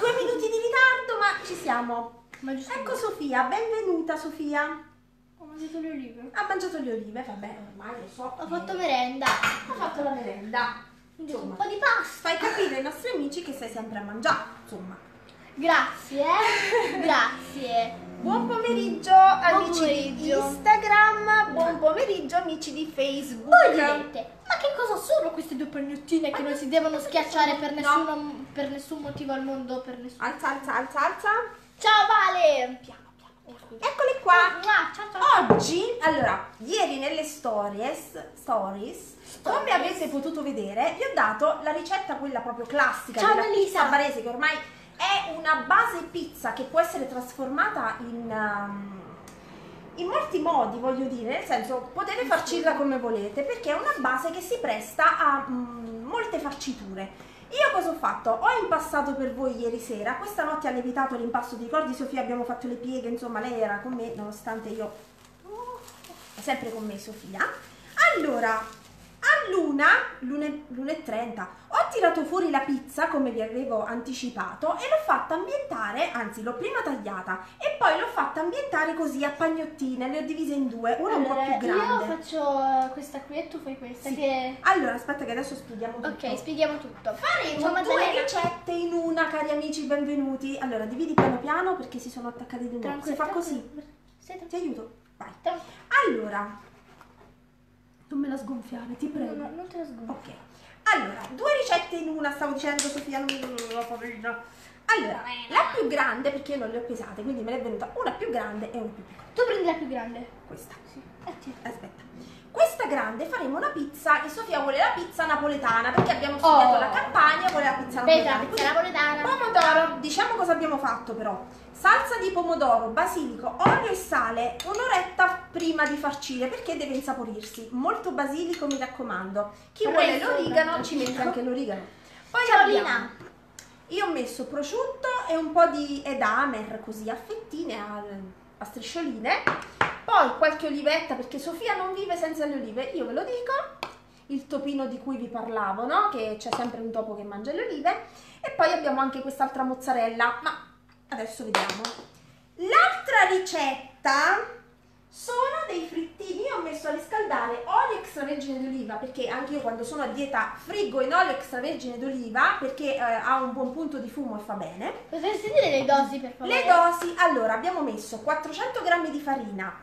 due minuti di ritardo, ma ci siamo. Ma. Ecco Sofia, benvenuta Sofia. Ho mangiato le olive. Ha mangiato le olive, vabbè, ormai lo so. Ho fatto merenda. Ha fatto la merenda. Insomma. un po' di pasta. Fai capire ai nostri amici che sei sempre a mangiare, insomma. Grazie. Grazie. Buon pomeriggio amici di pomeriggio. Instagram, buon pomeriggio amici di Facebook. Voi direte, che cosa sono queste due pagnottine che non si devono schiacciare per, No. nessuno, per nessun motivo al mondo? Per nessun... Alza, alza, alza, alza. Ciao Vale! Piano, piano. Scusa. Eccole qua. Mua, ciao, ciao. Oggi, allora, ieri nelle stories, stories, come avete potuto vedere, vi ho dato la ricetta quella proprio classica Ciao, della Melissa. pizza barese che ormai è una base pizza che può essere trasformata in um, in molti modi, voglio dire, nel senso potete farcirla come volete, perché è una base che si presta a mm, molte farciture. Io cosa ho fatto? Ho impastato per voi ieri sera, questa notte ha lievitato l'impasto, ti ricordi Sofia? Abbiamo fatto le pieghe, insomma lei era con me, nonostante io... È sempre con me Sofia. Allora, all'una, l'une- l'1.30, ho tirato fuori la pizza come vi avevo anticipato e l'ho fatta ambientare, anzi l'ho prima tagliata e poi l'ho fatta ambientare così a pagnottine, le ho divise in due, una un po' Allora, più grande. Io faccio eh, questa qui e tu fai questa. Sì. Che... Allora, aspetta che adesso spieghiamo tutto. Ok, spieghiamo tutto. Faremo due Maddalena. ricette in una, cari amici, benvenuti. Allora, dividi piano piano perché si sono attaccati di nuovo. Si fa così. Ti aiuto? Vai. Allora, non me la sgonfiare, ti prego. No, no, non te la sgonfio. Ok, allora, due ricette in una, stavo dicendo Sofia, non la poverina. Allora, la più grande, perché io non le ho pesate, quindi me ne è venuta una più grande e una più piccola. Tu prendi la più grande. Questa. Sì. Eh, ti- Aspetta. Questa grande faremo una pizza, e Sofia vuole la pizza napoletana, perché abbiamo studiato Oh. la campagna e vuole la pizza napoletana. la pizza napoletana. Pomodoro, diciamo cosa abbiamo fatto però. Salsa di pomodoro, basilico, olio e sale, un'oretta prima di farcire perché deve insaporirsi. Molto basilico mi raccomando. Chi vuole Presto, l'origano ci mette anche l'origano. Poi Ciao. Io ho messo prosciutto e un po' di edamer così a fettine, a, a striscioline. Poi qualche olivetta perché Sofia non vive senza le olive, io ve lo dico. Il topino di cui vi parlavo, no? Che c'è sempre un topo che mangia le olive. E poi abbiamo anche quest'altra mozzarella, ma adesso vediamo. L'altra ricetta sono dei frittini. Io ho messo a riscaldare olio extravergine d'oliva perché anche io quando sono a dieta friggo in olio extravergine d'oliva perché eh, ha un buon punto di fumo e fa bene. Potresti dire le dosi per favore? Le dosi, allora abbiamo messo 400 grammi di farina,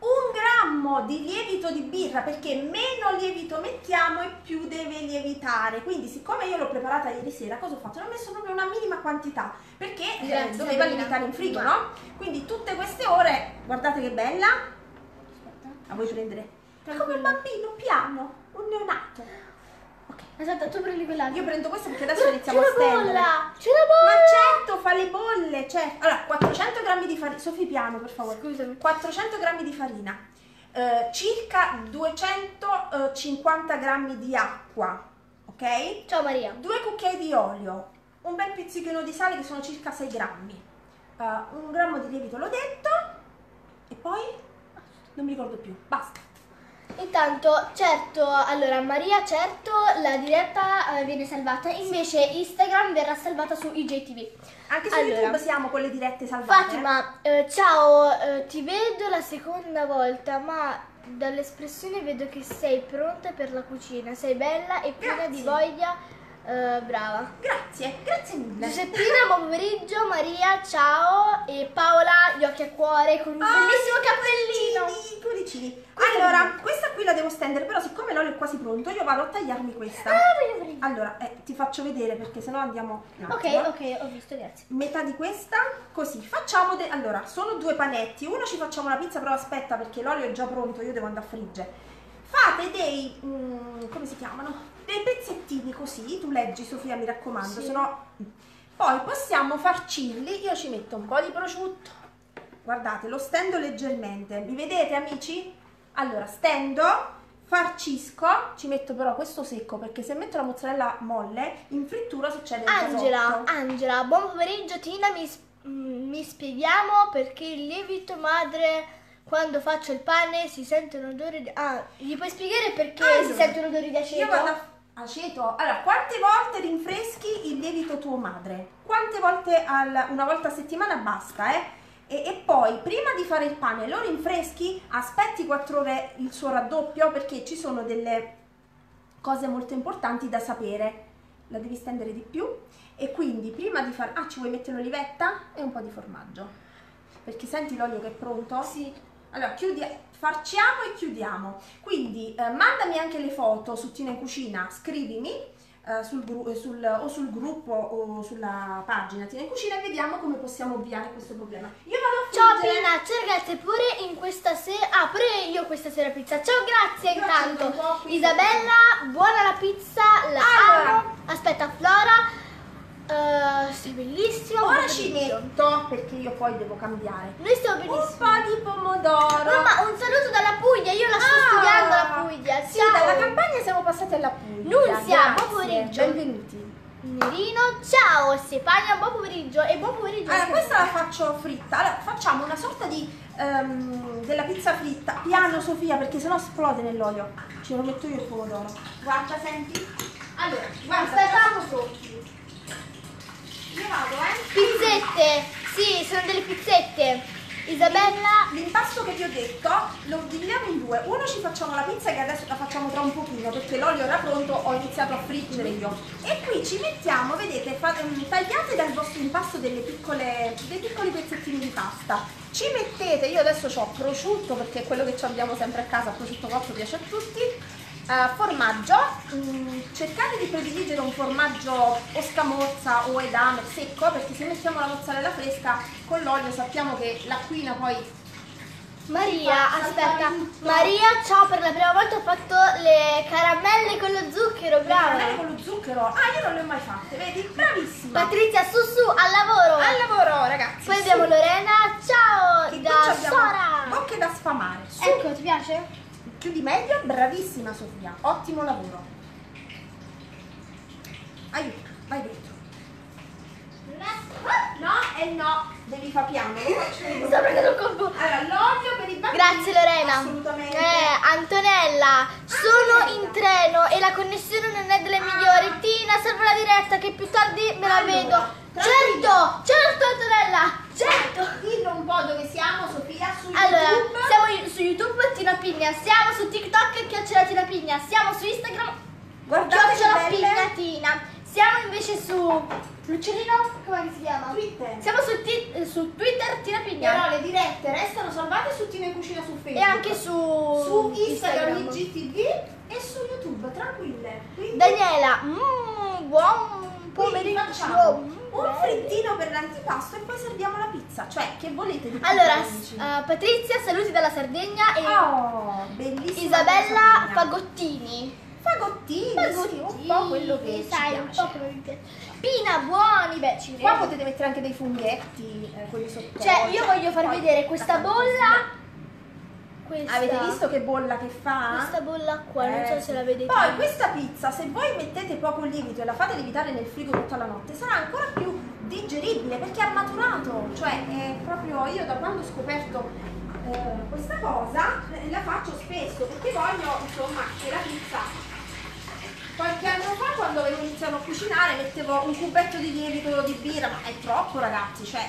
un grammo di lievito di birra perché meno lievito mettiamo e più deve lievitare. Quindi, siccome io l'ho preparata ieri sera, cosa ho fatto? Ne ho messo proprio una minima quantità perché eh, doveva lievitare in frigo, no? Quindi, tutte queste ore, guardate che bella. Aspetta. La vuoi prendere? Come un bambino, piano, un neonato. Aspetta, tu prendi quell'altra. Io prendo questa perché adesso iniziamo a C'è la stendere. bolla! C'è la Ma bolla! certo, fa le bolle, certo. Allora, 400 grammi di farina, Sofì piano per favore. Scusami. 400 grammi di farina, eh, circa 250 grammi di acqua, ok? Ciao Maria. Due cucchiai di olio, un bel pizzichino di sale che sono circa 6 grammi, eh, un grammo di lievito l'ho detto, e poi non mi ricordo più, basta. Intanto, certo, allora Maria, certo, la diretta eh, viene salvata, invece Instagram verrà salvata su IGTV. Anche su Allora. YouTube siamo con le dirette salvate. Fatima, eh, ciao, eh, ti vedo la seconda volta, ma dall'espressione vedo che sei pronta per la cucina, sei bella e piena di Grazie. voglia, eh, brava. Grazie, grazie mille. Giuseppina, buon pomeriggio, Maria, ciao e Paola, gli occhi a cuore con un Ah, bellissimo cappellino. cuoricini, Allora, questa qui la devo stendere, però siccome l'olio è quasi pronto, io vado a tagliarmi questa. Ah, voglio vedere. Allora, eh, ti faccio vedere perché sennò andiamo Ok, ok, ho visto, grazie. Metà di questa, così. Facciamo, allora, sono due panetti. Uno ci facciamo la pizza, però aspetta perché l'olio è già pronto, io devo andare a friggere. Fate dei, mm, come si chiamano? Dei pezzettini così, tu leggi Sofia mi raccomando, Sì. se no... Poi possiamo farcirli, io ci metto un po' di prosciutto, guardate, lo stendo leggermente, mi vedete amici? Allora, stendo, farcisco, ci metto però questo secco perché se metto la mozzarella molle in frittura succede il Angela, casotto. Angela, buon pomeriggio Tina, mi, mm, mi spieghiamo perché il lievito madre quando faccio il pane si sente un odore di... Ah, gli puoi spiegare perché Allora, si sente un odore di aceto? Io vado a... Aceto. Allora, quante volte rinfreschi il lievito tuo madre? Quante volte al, una volta a settimana basta, eh? E, e poi, prima di fare il pane, lo rinfreschi, aspetti 4 ore il suo raddoppio perché ci sono delle cose molto importanti da sapere. La devi stendere di più e quindi prima di fare... Ah, ci vuoi mettere l'olivetta e un po' di formaggio? Perché senti l'olio che è pronto? Sì. Allora, chiudi, farciamo e chiudiamo. Quindi eh, mandami anche le foto su Tina in Cucina, scrivimi eh, sul, gru- sul, o sul gruppo o sulla pagina Tina in Cucina e vediamo come possiamo ovviare questo problema. Io vado a Ciao. Pina, ciao ragazze, pure in questa sera... Ah, pure io questa sera pizza. Ciao, grazie Io intanto. Isabella, buona la pizza, la Allora. amo. Aspetta, Flora, eh, sei bellissima. Ora ci metto, perché io poi devo cambiare, Noi stiamo un benissimo. po' di pomodoro. Mamma, un saluto dalla Puglia, io la sto Ah, studiando la Puglia. Sì, Ciao. dalla campagna siamo passati alla Puglia. Nunzia, buon pomeriggio. Benvenuti. Nerino, ciao Stefania, buon pomeriggio e buon pomeriggio. Allora, questa la faccio fritta. Allora, facciamo una sorta di ehm, della pizza fritta. Piano Sofia, perché sennò esplode nell'olio. Ce lo metto io il pomodoro. Guarda, senti. Allora, guarda, sono pronti. Io vado, eh. Pizzette, sì, sono delle pizzette. Isabella, L'impasto che vi ho detto lo dividiamo in due. Uno ci facciamo la pizza che adesso la facciamo tra un pochino perché l'olio era pronto, ho iniziato a friggere io. E qui ci mettiamo, vedete, tagliate dal vostro impasto delle piccole, dei piccoli pezzettini di pasta. Ci mettete, io adesso ho prosciutto perché è quello che ci abbiamo sempre a casa, prosciutto cotto piace a tutti. Eh, formaggio, mm, cercate di prediligere un formaggio o scamorza o edame secco perché se mettiamo la mozzarella fresca con l'olio sappiamo che l'acquina poi Maria, aspetta. Maria, ciao, per la prima volta ho fatto le caramelle con lo zucchero, Brava. brava. con lo zucchero. Ah, io non le ho mai fatte, vedi? Bravissima. Patrizia, su su, al lavoro. Al lavoro, ragazzi. Poi su. abbiamo Lorena, ciao, Che da Sora. Bocche da sfamare. Su. Ecco, ti piace? Chiudi meglio, bravissima Sofia. Ottimo lavoro. Aiuto, vai dentro. No e no, devi fare piano. Sto prendendo un colpo. Allora, l'olio per i bambini. Grazie Lorena. Assolutamente. Eh, Antonella, sono in treno e la connessione non è delle migliori. Tina, salvo la diretta che più tardi me la Allora, vedo. Certo, certo Antonella, certo. Dillo un po' dove siamo, Sofia, su Allora, YouTube. siamo in- su YouTube Tina Pigna, siamo su TikTok Chiocciola Tina Pigna, siamo su Instagram Guardate Chiocciola che Pigna belle. Tina, siamo invece su Lucellino, come si chiama? Twitter. Siamo su, ti- su Twitter Tina Pigna Però le dirette restano salvate su Tina in Cucina su Facebook. e anche su, su Instagram, IGTV e su YouTube, tranquille. Quindi Daniela, mm, buon quindi facciamo un frittino per l'antipasto e poi serviamo la pizza. Cioè, che volete di più, Allora, eh, Patrizia, saluti dalla Sardegna e oh, Isabella Sardegna. Fagottini. Fagottini, sì, un po' quello che sai, un po' come mi piace. Pina, buoni, beh, ci Qua potete mettere anche dei funghetti, eh, quelli sotto. Cioè, io voglio far vedere questa la bolla. Questa, Avete visto che bolla che fa? Questa bolla qua, non Eh, so sì. se la vedete. Poi questa pizza, se voi mettete poco lievito e la fate lievitare nel frigo tutta la notte, sarà ancora più digeribile perché ha maturato. Cioè, è proprio io da quando ho scoperto eh, questa cosa eh, la faccio spesso perché voglio, insomma, che la pizza. Qualche anno fa, quando avevo iniziato a cucinare, mettevo un cubetto di lievito di birra, ma è troppo, ragazzi, cioè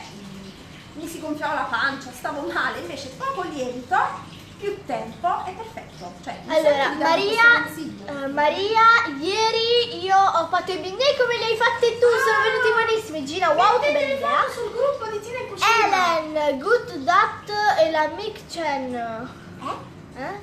mi si gonfiava la pancia, stavo male. Invece, poco lievito, più tempo, è perfetto. Cioè, Allora, Maria, eh, Maria, ieri io ho fatto i bignè come li hai fatti tu, sono Ah! venuti buonissimi. Gina, wow, che bella. foto sul gruppo di Tina in Cucina. Ellen, Good Dat e la Mick Chen. Eh? Eh?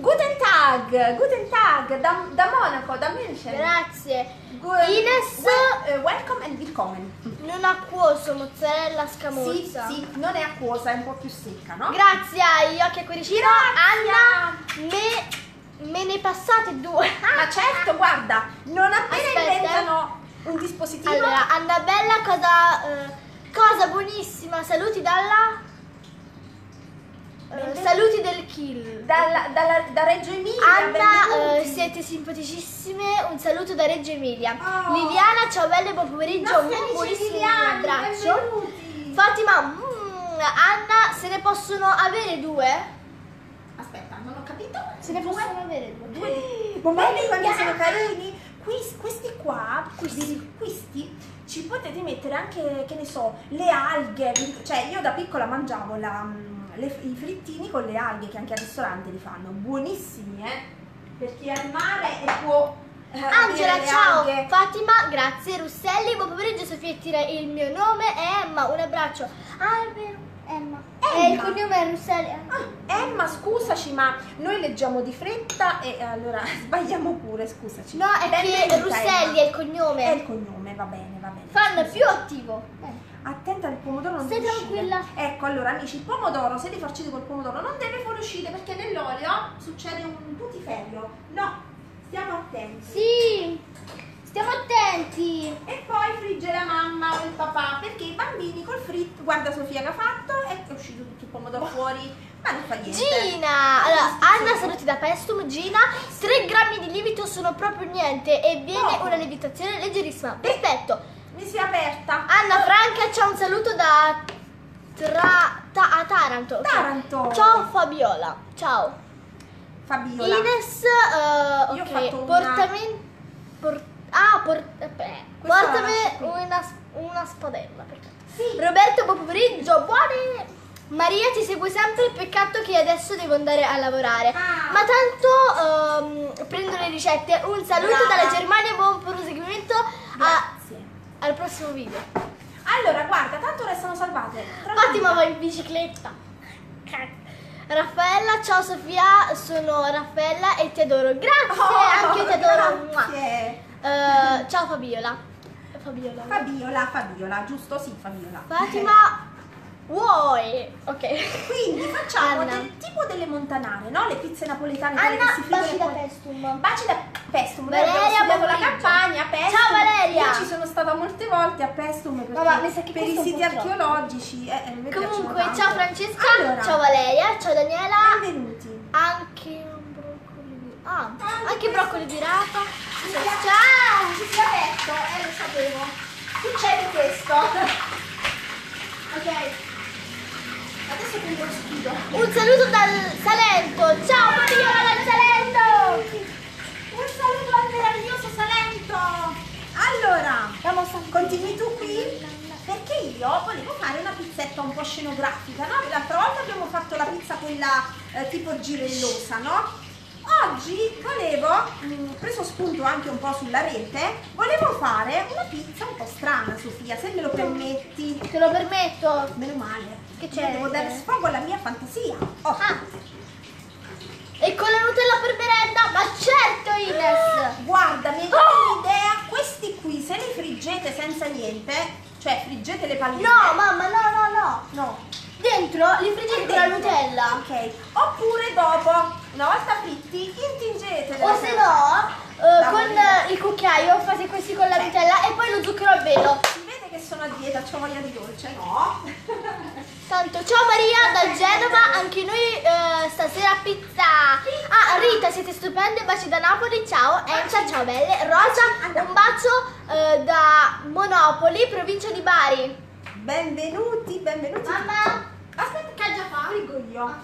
Guten Tag, Guten Tag, da, da Monaco, da München. Grazie. Gu- Ines wel- eh, welcome and willkommen. non acquoso, mozzarella Sì, scamorza. sì, non è acquosa, è un po' più secca, no? Grazie agli occhi a cuoricino. Anna, me, me ne passate due. Ma certo, guarda, non appena Aspetta. inventano un dispositivo Allora, Annabella, cosa, eh, cosa buonissima. Saluti dalla... eh, saluti del kill. dalla- dalla- da Reggio Emilia. Anna, eh, siete simpaticissime. Un saluto da Reggio Emilia. Oh. Liliana, ciao belle, buon pomeriggio. Un buonissimo abbraccio. Fatima, mm, Anna, se ne possono avere due? Aspetta, non ho capito. Se ne Due? possono avere due. Due. Bombetti quanti sono carini. qui- questi qua, questi, questi ci potete mettere anche, che ne so, le alghe. Cioè, io da piccola mangiavo la, mm, le- i frittini con le alghe che anche al ristorante li fanno. Buonissimi, eh? Per chi è al mare e può. eh, Angela, ciao! alghe. Fatima, grazie. Russelli, buon pomeriggio. Sofietti, il mio nome è Emma. Un abbraccio. Ah, è vero, Emma. Emma. E il cognome è Russelli. Ah, Emma, scusaci, ma noi leggiamo di fretta e allora sbagliamo pure, scusaci. No, è che Benvenuta, Russelli Emma. è il cognome. È il cognome, va bene, va bene. Fan Scusa. più attivo. Eh. Attenta al pomodoro non Stai tranquilla. Ecco, allora amici, il pomodoro, se li farcite col pomodoro, non deve fuoriuscire perché nell'olio succede un putiferio. No, stiamo attenti. Sì, stiamo attenti. E poi frigge la mamma o il papà, perché i bambini col fritto, guarda Sofia che ha fatto, è uscito tutto il pomodoro fuori, ma non fa niente. Gina, allora, Anna saluti da Pestum, Gina, 3 grammi di lievito sono proprio niente e viene Poco. una lievitazione leggerissima. Perfetto. Mi si è aperta. Anna Franca, ciao un saluto da Tra- Ta- a Taranto. Taranto. Ciao Fabiola. Ciao. Fabiola. Ines, eh, Io ok, fatto una- portami por- ah, por- eh, portami una, una spadella. Sì. Roberto, buon pomeriggio, buone! Maria ti segue sempre, peccato che adesso devo andare a lavorare. Ah. Ma tanto ehm, prendo le ricette. Un saluto Brava. dalla Germania, buon proseguimento. a- Grazie. Al prossimo video. Allora, guarda, tanto restano salvate. Fatima va in bicicletta. Raffaella, ciao Sofia, sono Raffaella e ti adoro. Grazie, Oh, anche io ti adoro. Grazie. Eh, ciao Fabiola. Fabiola. Fabiola, Fabiola, giusto? Sì, Fabiola. Fatima, vuoi? Ok. Quindi facciamo Anna. del tipo delle montanare, no? Le pizze napoletane quelle Anna, che si baci da poi- Pestum. Baci da Pestum, noi Valeria, abbiamo la campagna, Pestum. Ciao, Valeria. Io ci sono stata molte volte a Pestum Mamma, mi sa che per i siti archeologici eh, piacciono Comunque, ciao Francesca, Allora, ciao Valeria, ciao Daniela. Benvenuti. Anche un broccoli di... Ah, Anche anche broccoli di rapa. Ci Ciao. Ci si è aperto, eh lo sapevo. Succede questo. ok. Adesso prendo lo scudo. Un saluto dal Salento. Ciao Fabiola dal Salento. Un saluto al meraviglioso Salento! Allora, continui tu qui? Perché io volevo fare una pizzetta un po' scenografica, no? L'altra volta abbiamo fatto la pizza quella eh, tipo girellosa, no? Oggi volevo, mh, preso spunto anche un po' sulla rete, volevo fare una pizza un po' strana, Sofia, se me lo permetti. Te lo permetto. Meno male. Che c'è? Devo dare sfogo alla mia fantasia. Oh. Ah. E con la Nutella per merenda? Ma certo Ines. Guarda, mi hai dato un'idea, questi qui se li friggete senza niente, cioè friggete le palline. No, mamma, no, no, no. No. Dentro li friggete con la. Nutella. Ok. Oppure dopo, una volta fritti, intingete O se no, eh, con il cucchiaio fate così con la. Nutella e poi lo zucchero a velo. Si vede che sono a dieta, c'ho voglia di dolce, no? Tanto, ciao Maria da Genova, anche noi eh, stasera pizza. Ah, Rita, siete stupende, baci da Napoli, ciao. Enza, ciao belle. Rosa, un bacio eh, da Monopoli, provincia di Bari. Benvenuti, benvenuti. Mamma, Aspetta, che già fa? frigo io.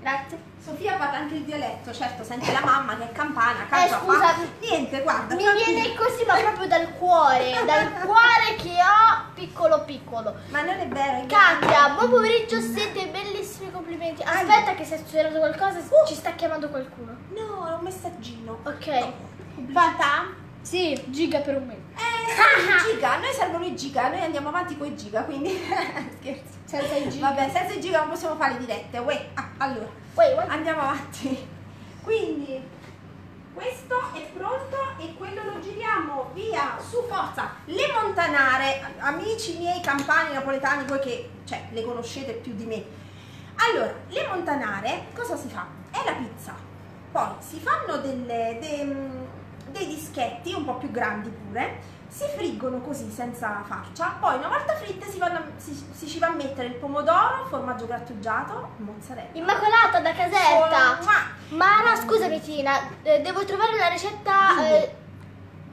Grazie. Sofia parla anche il dialetto, certo, sente la mamma che è campana, caccia Eh, scusa. fa. Niente, guarda. Mi tranquilla. viene così, ma proprio dal cuore, dal cuore che ho piccolo piccolo. Ma non è vero, è Katia, buon pomeriggio, siete bellissimi complimenti. Aspetta che se è successo qualcosa, ci sta chiamando qualcuno. No, è un messaggino. Ok. Fatta? Sì, giga per un mese. Eh, giga, a noi servono i giga, noi andiamo avanti con i giga, quindi scherzo. Senza i giga. Vabbè, senza i giga non possiamo fare dirette. Uè, ah, allora? Andiamo avanti. Quindi, questo è pronto e quello lo giriamo via, su forza. Le montanare, amici miei campani napoletani, voi che cioè, le conoscete più di me. Allora, le montanare, cosa si fa? È la pizza. Poi si fanno delle, de- dei dischetti un po' più grandi pure, si friggono così senza farcia, poi una volta fritte si, a- si- si ci va a mettere il pomodoro, formaggio grattugiato, mozzarella. Immacolata da casetta. Mua! Mara, scusami Tina, eh, devo trovare la ricetta eh,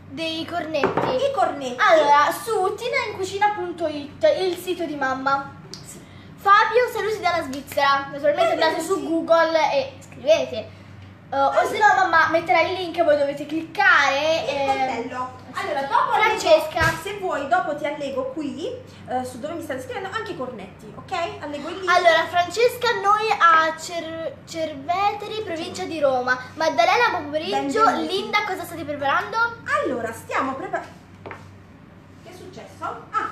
dei cornetti. I cornetti. Allora, su tinaincucina.it, il sito di mamma. Fabio, saluti dalla Svizzera. Naturalmente andate su Google e scrivete. Eh, o se no mamma metterà il link, voi dovete cliccare. Il eh, coltello. Allora, dopo Francesca. allego- se vuoi, dopo ti allego qui, eh, su dove mi state scrivendo, anche i cornetti, ok? Allego il link. Allora, Francesca, noi a Cer- Cerveteri, provincia di Roma. Maddalena, buon pomeriggio. Linda, cosa state preparando? Allora, stiamo preparando. Che è successo? Ah,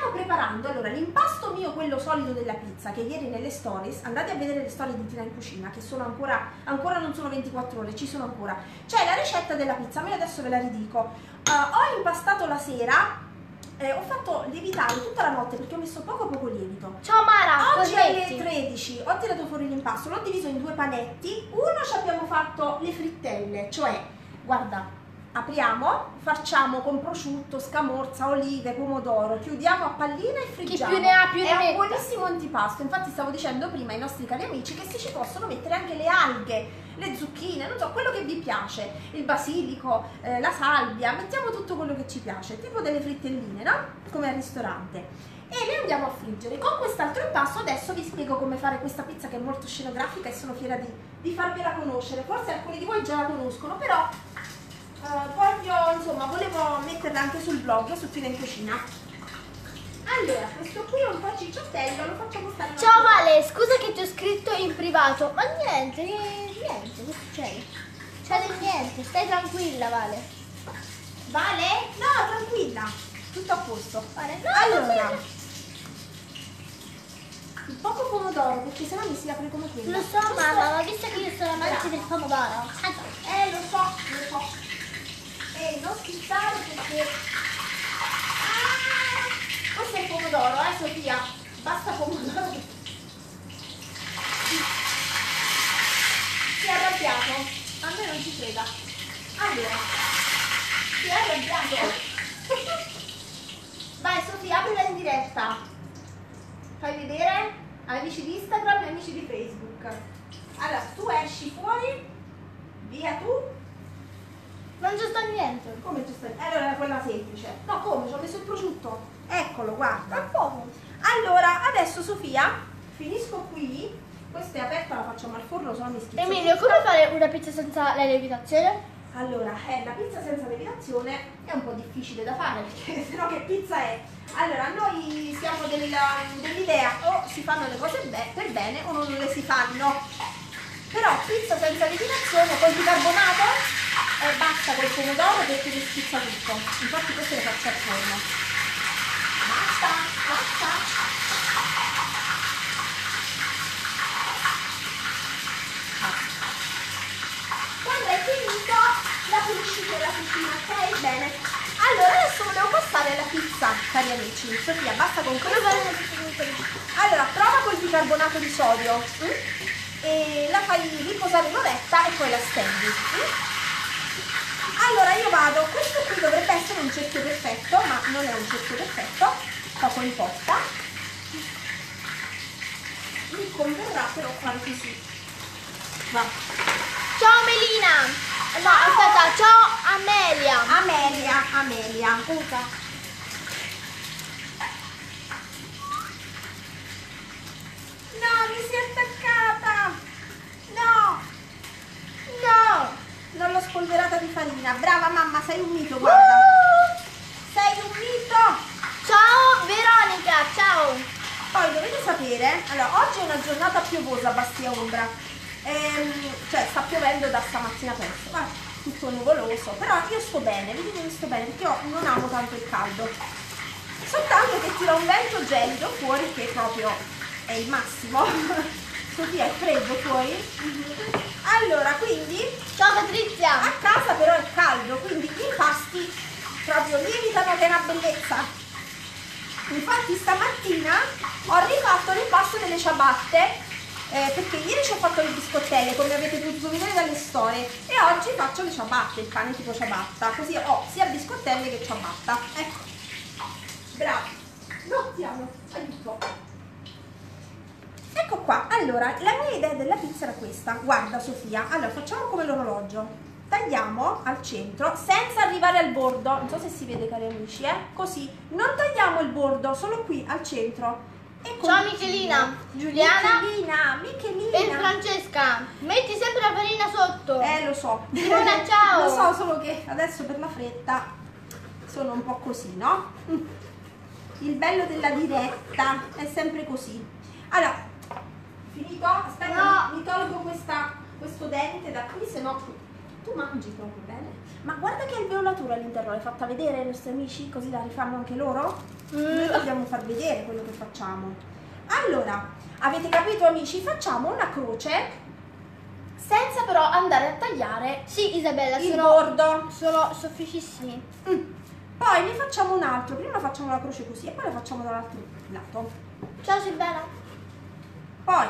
stiamo preparando allora l'impasto mio, quello solido della pizza, che ieri nelle stories, andate a vedere le storie di Tina in cucina, che sono ancora, ancora non sono 24 ore, ci sono ancora. C'è la ricetta della pizza, ma io adesso ve la ridico. Eh, ho impastato la sera. eh, ho fatto lievitare tutta la notte perché ho messo poco poco lievito. Ciao Mara, Oggi alle cornetti. 13 ho tirato fuori l'impasto, l'ho diviso in due panetti. Uno ci abbiamo fatto le frittelle, cioè, guarda, apriamo, facciamo con prosciutto, scamorza, olive, pomodoro, chiudiamo a palline e friggiamo. più ne ha, più ne È metta. un buonissimo antipasto. Infatti stavo dicendo prima ai nostri cari amici che si ci possono mettere anche le alghe, le zucchine, non so, quello che vi piace, il basilico, eh, la salvia, mettiamo tutto quello che ci piace, tipo delle frittelline, no? Come al ristorante e le andiamo a friggere. Con quest'altro impasto adesso vi spiego come fare questa pizza che è molto scenografica e sono fiera di, di farvela conoscere. Forse alcuni di voi già la conoscono, però eh, voglio, insomma, volevo metterla anche sul blog, su Fine in Cucina. Allora, questo qui è un po' cicciottello, lo facciamo stare... Ciao Vale, scusa che ti ho scritto in privato. Ma niente, eh, niente, che succede? C'è del niente, stai tranquilla Vale. Vale? No, tranquilla, tutto a posto. Vale, no, allora, il poco pomodoro, perché sennò mi si apre come quello. Lo so mamma, ma visto che io sono amante del pomodoro. Eh, lo so, lo so. E non schizzare perché... Ah, questo è il pomodoro, eh Sofia? Basta pomodoro. Si è arrabbiato? A me non ci creda. Allora, si è arrabbiato? Vai Sofia, aprila in diretta. Fai vedere amici di Instagram e amici di Facebook. Allora, tu esci fuori, via tu, Non c'è sta niente. come ci stai? Allora era quella semplice. No, come? Ci ho messo il prosciutto. Eccolo, guarda. come? Allora, adesso Sofia, finisco qui. Questa è aperta, la facciamo al forno, se no mi schizzo. Emilio, come fare una pizza senza la lievitazione? Allora, eh, la pizza senza lievitazione è un po' difficile da fare, perché sennò che pizza è? Allora, noi siamo del- dell'idea o si fanno le cose be- per bene o non le si fanno. Però pizza senza lievitazione col bicarbonato eh, basta col pomodoro perché mi schizza tutto. Infatti queste le faccio al forno. Basta, basta. Quando hai finito la pulisci con la cucina, ok? Bene. Allora adesso volevo passare alla pizza, cari amici. Sofia, basta con questo. Allora, prova col bicarbonato di sodio mm? e la fai riposare un'oretta e poi la stendi. mm? Allora io vado, questo qui dovrebbe essere un cerchio perfetto, ma non è un cerchio perfetto, poco importa. Mi converrà però fare così. Va. Ciao Melina! No, aspetta, ciao Amelia! Amelia, Amelia. Scusa. No, mi si è attaccata! No! No! Non l'ho spolverata di farina. Brava mamma, sei un mito, guarda. Sei un mito! Ciao Veronica, ciao! Poi dovete sapere, allora oggi è una giornata piovosa a Bastia Ombra. Ehm, cioè sta piovendo da stamattina presto, ma tutto nuvoloso, però io sto bene, dico che sto bene perché io non amo tanto il caldo. Soltanto che tira un vento gelido fuori che proprio è il massimo. Sofia è freddo fuori. Allora, quindi Ciao Patrizia! a casa però è caldo, quindi gli impasti proprio lievitano che è una bellezza. Infatti stamattina ho rifatto l'impasto delle ciabatte eh, perché ieri ci ho fatto le biscottelle come avete potuto vedere dalle storie e oggi faccio le ciabatte, il pane tipo ciabatta, così ho sia biscottelle che ciabatta. Ecco, bravo, no ti amo, aiuto. Ecco qua, allora la mia idea della pizza era questa, guarda Sofia, allora facciamo come l'orologio, tagliamo al centro senza arrivare al bordo, non so se si vede cari amici, eh? così, non tagliamo il bordo, solo qui al centro. E Ciao Michelina. Giuliana Michelina, Michelina. e Francesca! Metti sempre la farina sotto! Eh lo so. Simona, ciao. lo so, solo che adesso per la fretta sono un po' così, no? Il bello della diretta è sempre così. Allora, finito? Aspetta, No. mi tolgo questa- questo dente da qui, se no tu mangi proprio bene. Ma guarda che alveolatura all'interno, l'hai fatta vedere ai nostri amici? Così la rifanno anche loro? Noi Mm. dobbiamo far vedere quello che facciamo. Allora, avete capito amici? Facciamo una croce senza però andare a tagliare Sì, Isabella, il sono, bordo. sono sofficissimi. Mm. Poi ne facciamo un altro, prima facciamo la croce così e poi la facciamo dall'altro lato. Ciao Silvana. Poi,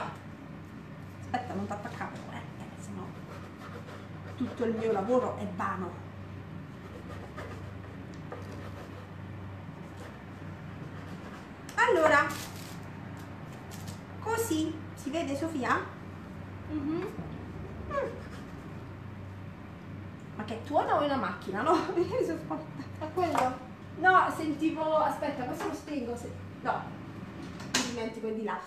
aspetta non ti attaccare, eh, eh, sennò tutto il mio lavoro è vano. Allora, così, si vede Sofia? Mhm. Mm. Ma che tuona o è una macchina, no? Mi sono spaventata. È quello. No, sentivo. Aspetta, questo lo spengo. Se... No, mi dimentico di là.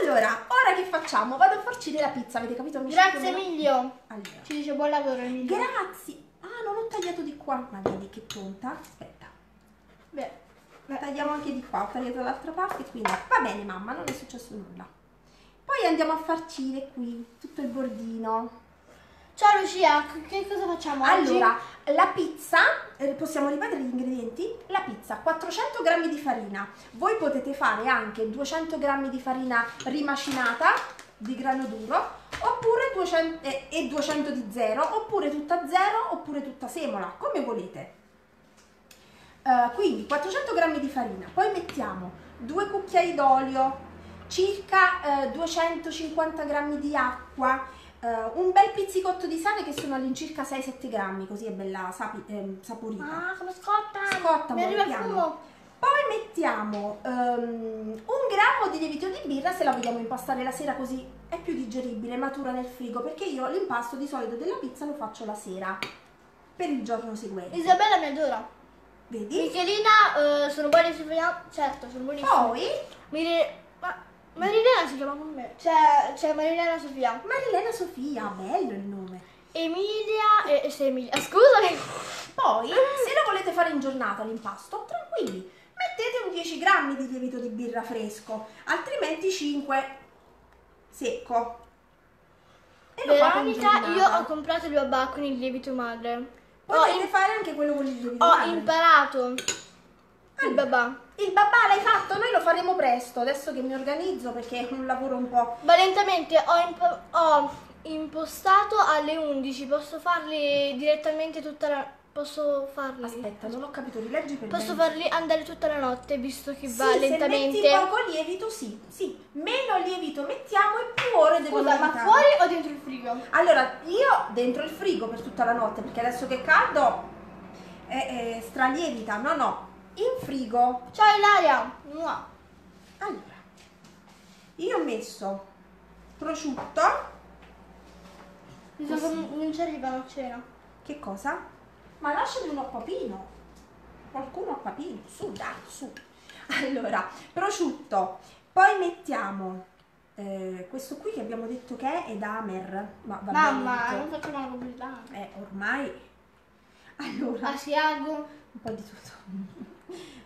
Allora, ora che facciamo? Vado a farci della pizza, avete capito? amici? Grazie Emilio. Allora. Ci dice buon lavoro Emilio. Grazie. Ah, non ho tagliato di qua. Ma vedi che tonta? Aspetta. Beh, Tagliamo anche di qua, ho tagliato dall'altra parte, quindi va bene mamma, non è successo nulla. Poi andiamo a farcire qui tutto il bordino. Ciao Lucia, che- cosa facciamo oggi? Allora, la pizza, eh, possiamo ripetere gli ingredienti? La pizza, 400 g di farina. Voi potete fare anche 200 g di farina rimacinata di grano duro oppure 200, eh, e 200 di zero, oppure tutta zero, oppure tutta semola, come volete. Eh, quindi 400 g di farina, poi mettiamo 2 cucchiai d'olio, circa eh, 250 g di acqua, eh, un bel pizzicotto di sale che sono all'incirca 6-7 grammi, così è bella sapi- ehm, saporita. Ah, come scotta? Scotta, Mi arriva fumo. Poi mettiamo ehm, un grammo di lievito di birra se la vogliamo impastare la sera così è più digeribile, matura nel frigo, perché io l'impasto di solito della pizza lo faccio la sera per il giorno seguente. Isabella mi adora. Vedi? Michelina, eh, sono buonissimi. Certo, sono buonissimi. Poi ma Marilena si chiama come me. C'è, c'è Marilena Sofia. Marilena Sofia, bello il nome. Emilia e, e se Emilia. Scusami. Poi, se lo volete fare in giornata l'impasto, tranquilli, mettete un 10 grammi di lievito di birra fresco, altrimenti 5 secco. E Veronica, io ho comprato il babà con il lievito madre. Ho, Potete im- fare anche quello con il lievito ho madre. imparato il Allora, babà. Il babà l'hai fatto, noi lo faremo presto, adesso che mi organizzo perché è un lavoro un po'... Ma lentamente ho, imp- ho impostato alle 11. Posso farli direttamente tutta la. Posso farli? Aspetta, non ho capito, rileggi per Posso bene. farli andare tutta la notte visto che Sì, va se lentamente. metti poco lievito, sì, sì. Meno lievito mettiamo e più ore devono Scusa, ma fuori o dentro il frigo? Allora, io dentro il frigo per tutta la notte, perché adesso che è caldo è, è stralievita, no no, in frigo. Ciao Ilaria! Mua. Allora, io ho messo prosciutto, che non ci arrivano a cena. che cosa? Ma lasciami uno a papino, qualcuno a papino, su dai, su. Allora, prosciutto, poi mettiamo eh, questo qui che abbiamo detto che è, è da Amer, ma va Mamma, non facciamo la pubblicità. Eh, ormai, allora, Asiago. un po' di tutto.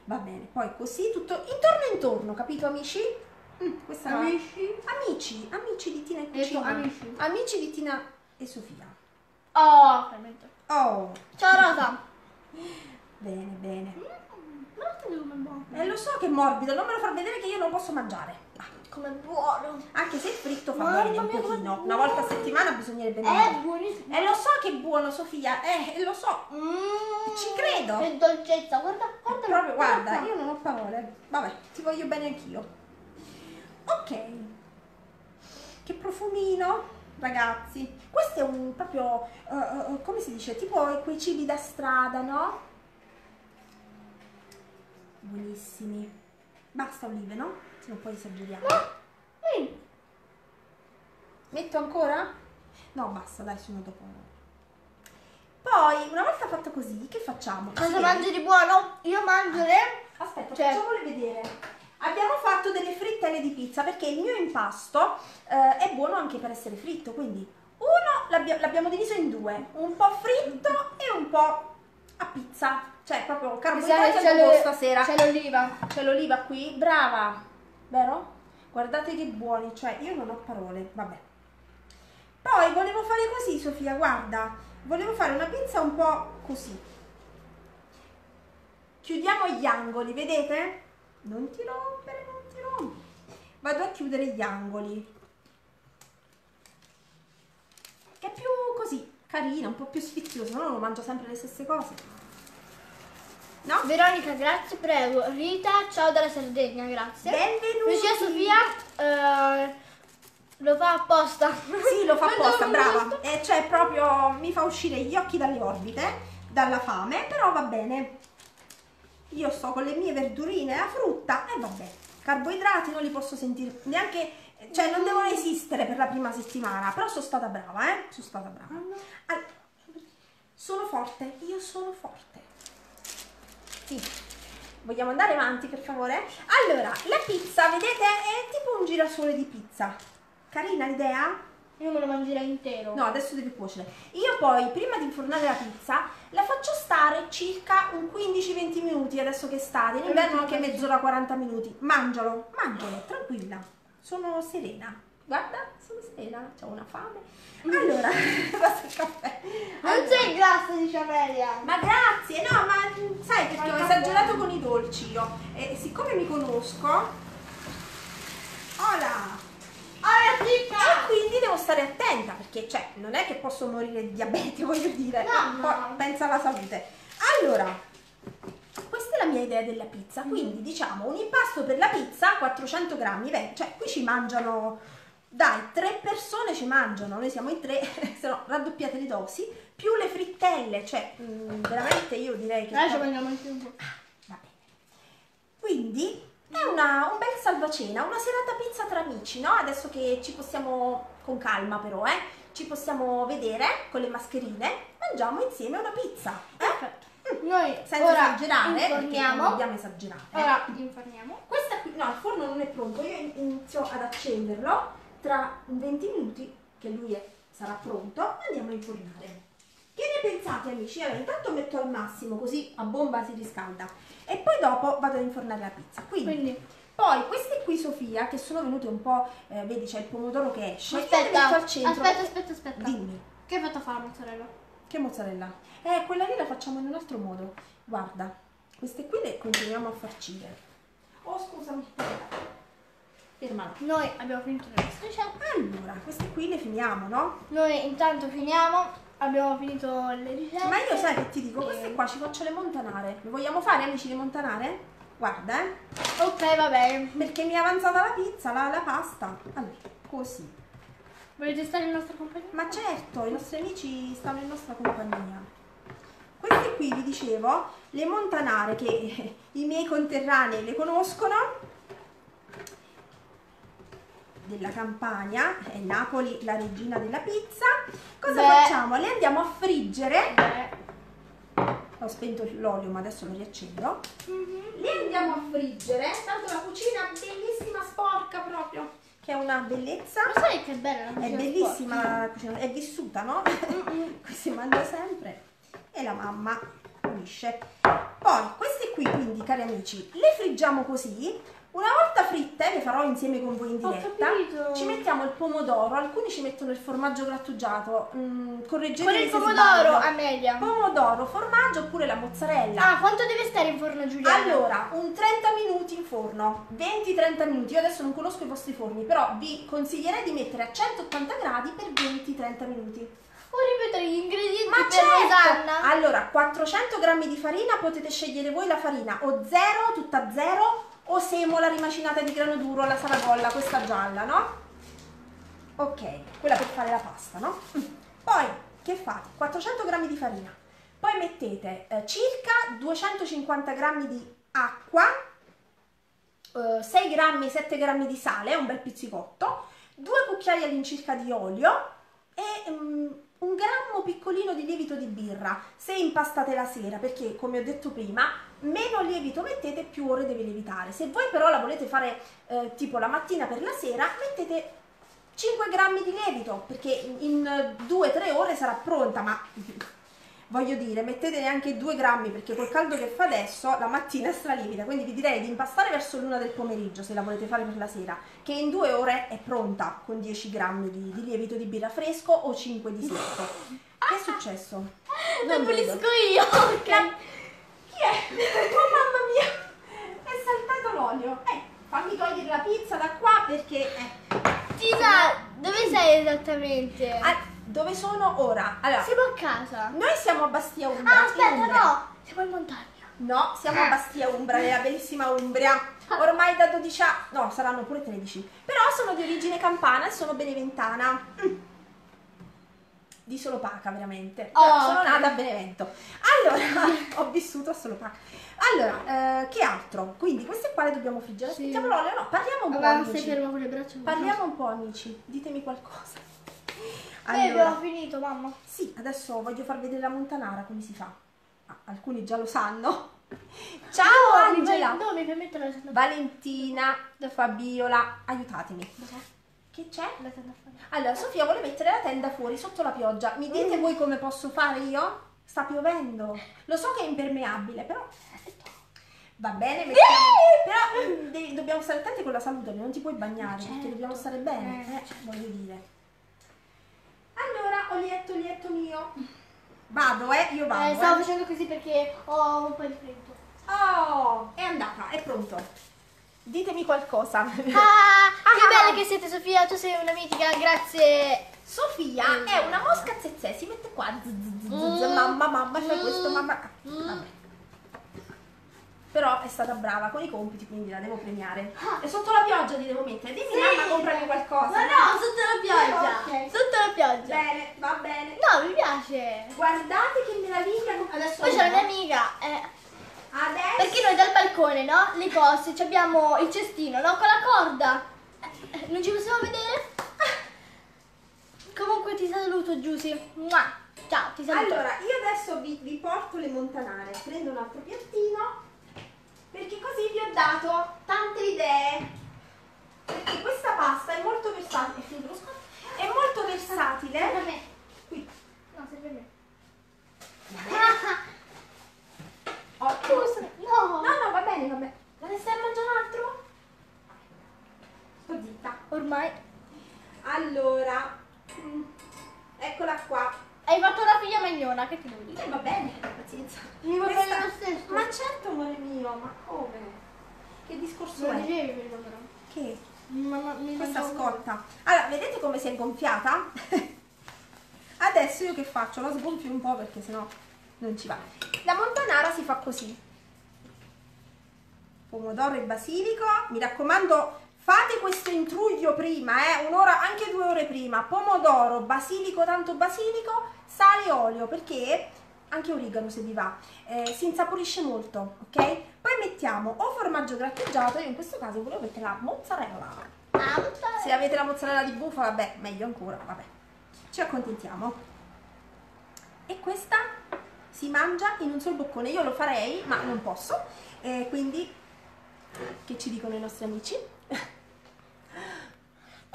Va bene, poi così tutto intorno intorno, capito amici? Mm, questa Amici? amici, amici di Tina e detto Cucina. amici? Amici di Tina e Sofia. Oh. Oh, Ciao Rosa. bene, bene. Guarda come è buono. E lo so che è morbido, non me lo far vedere che io non posso mangiare. Ah, Come buono. Anche se il fritto fa bene un pochino. Una volta a settimana bisognerebbe È mangiare. buonissimo. E lo so che è buono, Sofia, eh, lo so. Mm, Ci credo. Che dolcezza, guarda, guarda. Proprio, guarda, io non ho parole. Vabbè, ti voglio bene anch'io. Ok. Che profumino, ragazzi. Questo è un proprio, eh, eh, come si dice, tipo quei cibi da strada, no? Buonissimi. Basta olive, no? Non poi esageriamo. Mm. Metto ancora? No, basta, dai, sono dopo. Poi, una volta fatto così, che facciamo? Cosa Sì. mangi di buono? Io mangio le... Aspetta, Cioè- facciamole vedere. Abbiamo fatto delle frittelle di pizza perché il mio impasto eh, è buono anche per essere fritto, quindi uno l'abbia- l'abbiamo diviso in due, un po' fritto e un po' a pizza. Cioè, proprio carboidrati al lo- stasera. C'è l'oliva. C'è l'oliva qui, brava, vero? Guardate che buoni, cioè io non ho parole, vabbè. Poi volevo fare così, Sofia, guarda, volevo fare una pizza un po' così. Chiudiamo gli angoli, vedete? Non ti rompere, non ti rompere. Vado a chiudere gli angoli. È più così, carina, un po' più sfiziosa, no? Non mangio sempre le stesse cose. No? Veronica, grazie, prego. Rita, ciao dalla Sardegna, grazie. Benvenuti. Lucia Sofia eh, lo fa apposta. Sì, lo fa apposta, brava. E cioè proprio mi fa uscire gli occhi dalle orbite, dalla fame, però va bene. Io sto con le mie verdurine, la frutta e vabbè. Carboidrati non li posso sentire neanche, cioè non devono esistere per la prima settimana, però sono stata brava, eh? Sono stata brava. Allora, sono forte, io sono forte. Sì. Vogliamo andare avanti per favore? Allora, la pizza, vedete, è tipo un girasole di pizza. Carina l'idea? Io me lo mangerei intero. No, adesso devi cuocere. Io poi, prima di infornare la pizza, la faccio stare circa un 15-20 minuti, adesso che è estate. In inverno anche mezz'ora, 40 minuti. Mangialo, mangialo, tranquilla. Sono serena. Guarda, sono serena, ho una fame. Allora, basta il caffè. Non sei grassa, dice Amelia. Ma grazie, no, ma mm, sai perché ho esagerato con i dolci io. E siccome mi conosco... Hola! E zicca! quindi devo stare attenta perché cioè, non è che posso morire di diabete, voglio dire, No, poi no. pensa alla salute. Allora, questa è la mia idea della pizza, quindi diciamo un impasto per la pizza, 400 grammi, beh, cioè qui ci mangiano, dai, tre persone ci mangiano, noi siamo in tre, se no raddoppiate le dosi, più le frittelle, cioè mm, veramente io direi che... Adesso mangiamo anche un po'. Va bene. Quindi è una- un bel salvacena, una serata pizza tra amici, no? Adesso che ci possiamo, con calma però, eh, ci possiamo vedere con le mascherine, mangiamo insieme una pizza. Eh? Noi Senza ora esagerare, perché non inforniamo. dobbiamo esagerare. Ora inforniamo. Questa qui, no, il forno non è pronto, io inizio ad accenderlo, tra 20 minuti che lui è- sarà pronto, andiamo a infornare. Che ne pensate amici? Allora, intanto metto al massimo così a bomba si riscalda e poi dopo vado ad infornare la pizza. Quindi, Quindi, poi queste qui Sofia che sono venute un po', eh, vedi c'è il pomodoro che esce, aspetta, al centro. aspetta, aspetta, aspetta. Dimmi, Che hai fatto fare la mozzarella? che mozzarella? Eh, quella lì la facciamo in un altro modo. Guarda, queste qui le continuiamo a farcire. Oh, scusami. Fermala. Noi abbiamo finito le nostre ricette. Allora, queste qui le finiamo, no? Noi intanto finiamo. Abbiamo finito le ricette. Ma io sai che ti dico, queste qua ci faccio le montanare. Le vogliamo fare amici le montanare? Guarda, eh. Ok, va bene. Perché mi è avanzata la pizza, la, la pasta. Allora, così. Volete stare in nostra compagnia? Ma certo, i nostri amici stanno in nostra compagnia. Queste qui vi dicevo, le montanare che i miei conterranei le conoscono della Campania, è Napoli la regina della pizza. Cosa Beh. facciamo? Le andiamo a friggere. Beh. Ho spento l'olio, ma adesso lo riaccendo. Mhm. Le andiamo a friggere. Tanto la cucina è bellissima, sporca proprio. Che è una bellezza. Ma sai che bella la È cucina bellissima sporca? la cucina, è vissuta, no? Qui si mangia sempre. E la mamma pulisce. Poi, queste qui, quindi, cari amici, le friggiamo così. Una volta fritte, le farò insieme con voi in diretta. Ci mettiamo il pomodoro, alcuni ci mettono il formaggio grattugiato. Mm, correggetemi Con il pomodoro. Amelia. Pomodoro, formaggio oppure la mozzarella. Ah, quanto deve stare in forno Giuliana? Allora, un 30 minuti in forno, 20-30 minuti. Io adesso non conosco i vostri forni, però vi consiglierei di mettere a 180 gradi per 20-30 minuti. Puoi ripetere gli ingredienti Ma per certo! Rosanna? Allora, 400 grammi di farina, potete scegliere voi la farina o zero, tutta zero, o semola rimacinata di grano duro, la saragolla, questa gialla, no? Ok, quella per fare la pasta, no? Poi, che fate? 400 grammi di farina, poi mettete eh, circa 250 grammi di acqua, eh, 6 grammi, 7 grammi di sale, un bel pizzicotto, 2 cucchiai all'incirca di olio e mm, un grammo piccolino di lievito di birra. Se impastate la sera perché come ho detto prima meno lievito mettete più ore deve lievitare. Se voi però la volete fare eh, tipo la mattina per la sera mettete 5 grammi di lievito perché in 2-3 ore sarà pronta ma voglio dire, mettetene anche 2 grammi perché col caldo che fa adesso la mattina è stralivida, quindi vi direi di impastare verso l'una del pomeriggio se la volete fare per la sera, che in due ore è pronta con 10 grammi di, di lievito di birra fresco o 5 di secco. Che è successo? Non vedo. pulisco io. Ok. La- Chi è? Oh mamma mia! È saltato l'olio. Eh, fammi togliere la pizza da qua perché... eh. Tina, dove sei esattamente? Ah, dove sono ora? Allora, Siamo a casa. noi siamo a Bastia Umbra. Ah, aspetta, Umbria. no. Siamo in montagna. No, siamo a Bastia Umbra, nella bellissima Umbria. Ormai da 12 anni, no, saranno pure 13. Però sono di origine campana e sono beneventana. Mm. Di Solopaca, veramente. Oh, Però sono nata a Benevento. Allora, ho vissuto a Solopaca. Allora, eh, che altro? Quindi queste qua le dobbiamo friggere. Sì. Aspettiamo l'olio, no, parliamo un po'. Stai amici. Parliamo un po', amici. Ditemi qualcosa. Allora, abbiamo finito, mamma. sì, adesso voglio far vedere la montanara come si fa. Ah, alcuni già lo sanno. Ciao No, Angela! No, mi permetto la Valentina, Fabiola, aiutatemi. Che c'è? Allora, Sofia vuole mettere la tenda fuori sotto la pioggia. Mi dite Mm. voi come posso fare io? Sta piovendo. Lo so che è impermeabile, però va bene, mettiamo. Però mm, devi- dobbiamo stare attenti con la salute, non ti puoi bagnare, Certo. perché dobbiamo stare bene. Eh, Eh, voglio dire. Allora, olietto, olietto mio. Vado, eh, io vado. Eh, stavo eh. facendo così perché ho un po' di freddo. Oh, è andata, è pronto. Ditemi qualcosa. Ah, che Ah. belle che siete Sofia, tu sei una mitica, grazie. Sofia è una mosca zezze, si mette qua. zzz, zzz, zzz, Mm. Mamma, mamma, fai Mm. questo, mamma. Mm. Vabbè. Però è stata brava con i compiti, quindi la devo premiare. Ah. E sotto la pioggia ti devo mettere. Dimmi, Sì. mamma, comprami qualcosa. Ma no, sotto la pioggia. Ok. Sotto la pioggia. Bene, va bene. No, mi piace. Guardate che meraviglia. Adesso poi c'è la mia amica. eh, Adesso. perché noi dal balcone, no? Le cose, ci abbiamo il cestino, no? Con la corda. Eh, Non ci possiamo vedere? Comunque ti saluto, Giusy. Ciao, ti saluto. Allora, io adesso vi, vi porto le montanare. Prendo un altro piattino perché così vi ho dato tante idee. Perché questa pasta è molto versatile. È molto Serve a versatile. me. Qui. No, serve a me. Ottimo. No. No, no, va bene, va bene. Non ne stai a mangiare un altro? Sto zitta. Ormai. Allora, eccola qua. Hai fatto la figlia magnona, che ti devo dire? Eh, va bene, pazienza. Mi va Questa- bene lo stesso. Ma certo, amore mio, ma come? Che discorso Non è? dicevi però. Che? Mamma, mi Questa scotta. Allora, vedete come si è gonfiata? Adesso io che faccio? La sgonfio un po' perché sennò non ci va. La montanara si fa così. Pomodoro e basilico. Mi raccomando, fate questo intruglio prima, eh? Un'ora, anche due ore prima. Pomodoro, basilico, tanto basilico, sale e olio, perché anche origano se vi va. eh, si insaporisce molto, ok? Poi mettiamo o formaggio grattugiato, io in questo caso volevo mettere la mozzarella. Se avete la mozzarella di bufala, vabbè, meglio ancora, vabbè. Ci accontentiamo. E questa si mangia in un solo boccone. Io lo farei, ma non posso. E quindi, che ci dicono i nostri amici?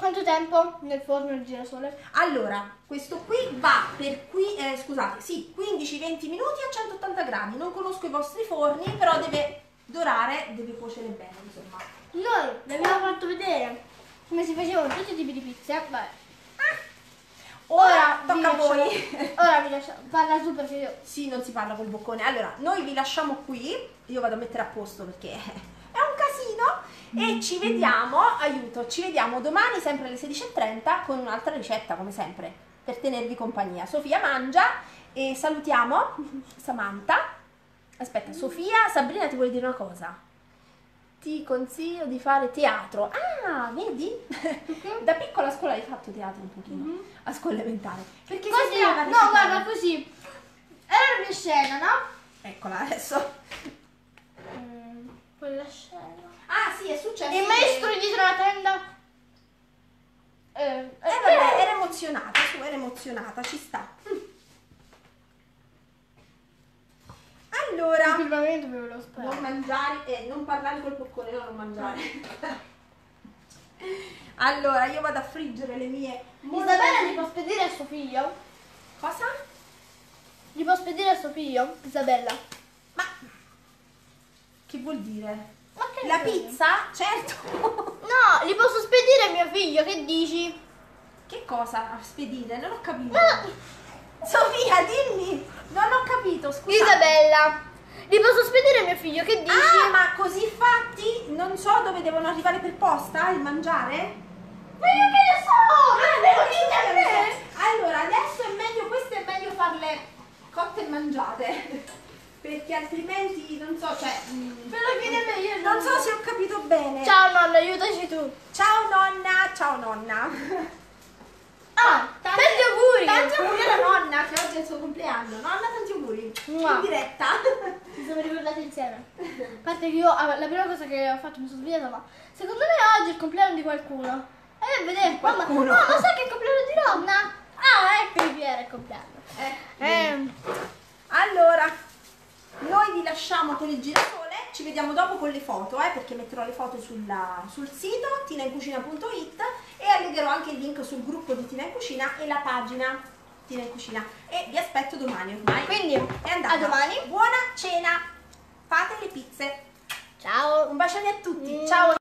Quanto tempo nel forno il girasole? Allora, questo qui va per qui, eh, scusate, sì, 15-20 minuti a 180 gradi. Non conosco i vostri forni, però deve dorare, deve cuocere bene, insomma. Noi vi abbiamo fatto vedere come si facevano tutti i tipi di pizze. Vabbè. Ora vi tocca a lasciamo- voi. Ora vi lascio. Parla tu perché io. Sì, non si parla col boccone. Allora, noi vi lasciamo qui. Io vado a mettere a posto perché è un casino. E ci vediamo, aiuto, ci vediamo domani sempre alle 16.30 con un'altra ricetta, come sempre, per tenervi compagnia. Sofia mangia e salutiamo Samantha. Aspetta, Sofia, Sabrina ti vuole dire una cosa? Ti consiglio di fare teatro. Ah, vedi? Da piccola a scuola hai fatto teatro un pochino, a scuola elementare. Perché Così, no, recitare. guarda così. Era la mia scena, no? Eccola adesso. Mm, quella scena. Ah sì, è successo. Il maestro dietro la tenda. Eh, eh, Eh vabbè, era emozionata, su, era emozionata, ci sta. Allora, non mangiare, eh, non parlare col boccone, no, non mangiare. allora, io vado a friggere le mie Isabella ti può spedire a suo figlio? Cosa? Gli posso spedire a suo figlio, Isabella. Ma che vuol dire? La pizza? Certo. No, gli posso spedire a mio figlio, che dici? che cosa spedire? Non ho capito. Ma- Sofia, dimmi. Non ho capito, scusa. Isabella, gli posso spedire a mio figlio, che dici? Ah, ma così fatti? Non so dove devono arrivare per posta il mangiare? Ma io che ne so! Ah, me lo lo dite a me! Allora, adesso è meglio, questo è meglio farle cotte e mangiate. Perché altrimenti non so, cioè. mm, Me lo chiede me, io non so se ho capito bene. Ciao nonna, aiutaci tu. Ciao nonna, ciao nonna. Ah, tanti auguri! Tanti auguri alla nonna che oggi è il suo compleanno. Nonna, tanti auguri. Mua. In diretta. Ci siamo ricordati insieme. A parte che io, ah, la prima cosa che ho fatto mi sono svegliata, ma secondo me oggi è il compleanno di qualcuno. E eh, vedete, mamma, no, ma sai che è il compleanno di nonna? Ah, ecco chi era il compleanno. Eh, Eh, Allora, noi vi lasciamo con il girasole, ci vediamo dopo con le foto, eh, perché metterò le foto sulla- sul sito tinaincucina.it e allegherò anche il link sul gruppo di Tina in Cucina e la pagina Tina in Cucina. E vi aspetto domani ormai. quindi, È andata. a domani. Buona cena. Fate le pizze. Ciao. Un bacione a tutti. Mm. Ciao.